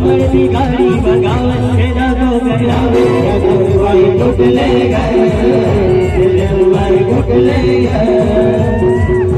हमारी गाड़ी बगावत से जादू गयावे भाई टूट ले गए भाई टूट ले गए